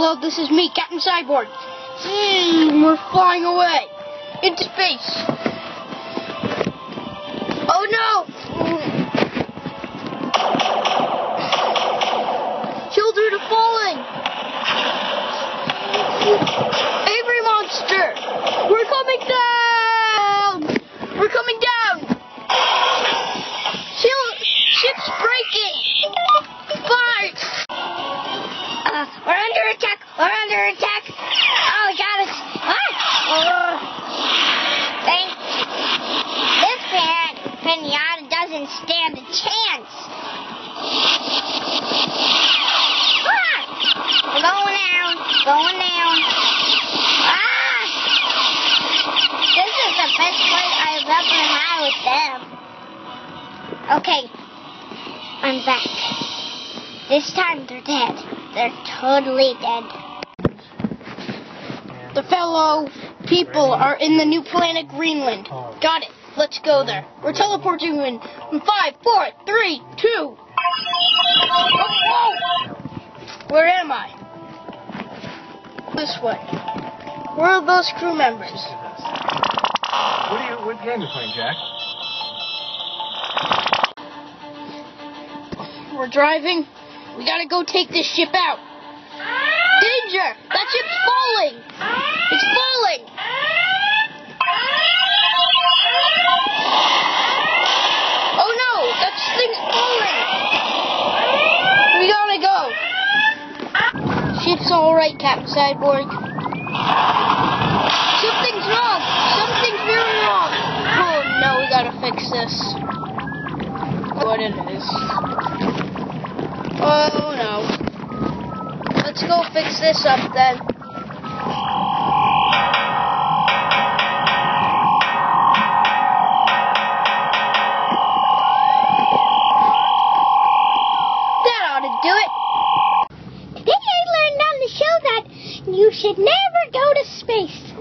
Hello, this is me, Captain Cyborg. Hmm, we're flying away into space. Oh no! Children are falling! Avery monster! We're coming down! We're coming down! We're under attack. Oh, got us. Ah! Oh. Thank. This pinata doesn't stand a chance. Ah! We're going down. Going down. Ah! This is the best fight I've ever had with them. Okay. I'm back. This time they're dead. They're totally dead. The fellow people are in the new planet Greenland. Got it. Let's go there. We're teleporting in five, four, three, two. Oh, whoa! Where am I? This way. Where are those crew members? What are you? What game are you playing, Jack? We're driving. We gotta go take this ship out. Danger! That ship's! It's falling! Oh no! That thing's falling! We gotta go! Alright, Captain Cyborg. Something's wrong! Something's very wrong! Oh no, we gotta fix this. What it is. Oh no. Let's go fix this up then. You should never go to space.